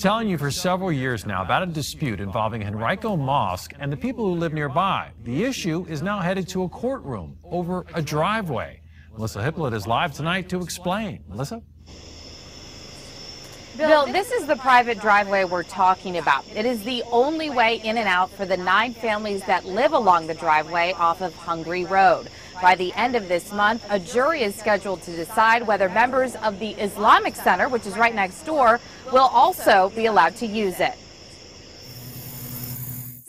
Telling you for several years now about a dispute involving Henrico Mosque and the people who live nearby. The issue is now headed to a courtroom over a driveway. Melissa Hipolit is live tonight to explain. Melissa? Bill, this is the private driveway we're talking about. It is the only way in and out for the nine families that live along the driveway off of Hungry Road. By the end of this month, a jury is scheduled to decide whether members of the Islamic Center, which is right next door, will also be allowed to use it.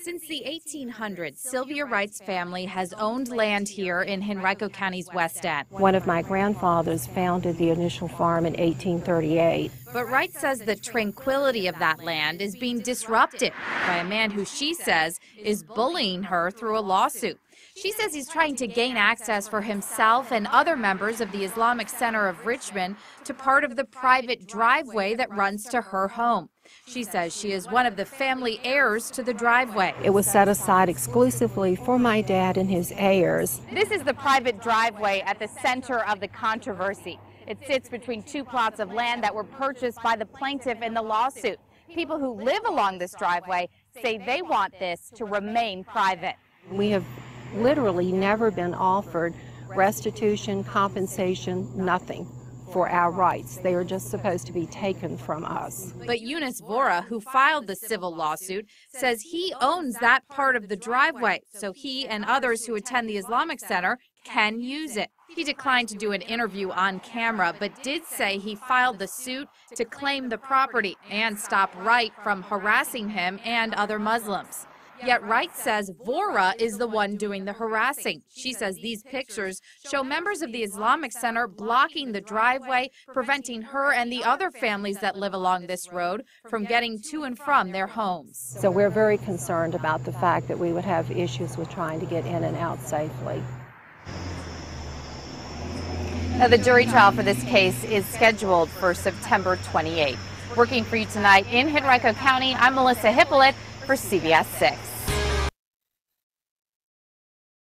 Since the 1800s, Sylvia Wright's family has owned land here in Henrico County's West End. One of my grandfathers founded the initial farm in 1838. But Wright says the tranquility of that land is being disrupted by a man who she says is bullying her through a lawsuit. She says he's trying to gain access for himself and other members of the Islamic Center of Richmond to part of the private driveway that runs to her home. She says she is one of the family heirs to the driveway. It was set aside exclusively for my dad and his heirs. This is the private driveway at the center of the controversy. It sits between two plots of land that were purchased by the plaintiff in the lawsuit. People who live along this driveway say they want this to remain private. We have literally never been offered restitution, compensation, nothing for our rights. They are just supposed to be taken from us. But Yunus Vora, who filed the civil lawsuit, says he owns that part of the driveway, so he and others who attend the Islamic Center can use it. He declined to do an interview on camera, but did say he filed the suit to claim the property and stop Wright from harassing him and other Muslims. Yet Wright says Vora is the one doing the harassing. She says these pictures show members of the Islamic Center blocking the driveway, preventing her and the other families that live along this road from getting to and from their homes. So we're very concerned about the fact that we would have issues with trying to get in and out safely. Now, the jury trial for this case is scheduled for September 28th. Working for you tonight in Henrico County, I'm Melissa Hipolit for CBS 6.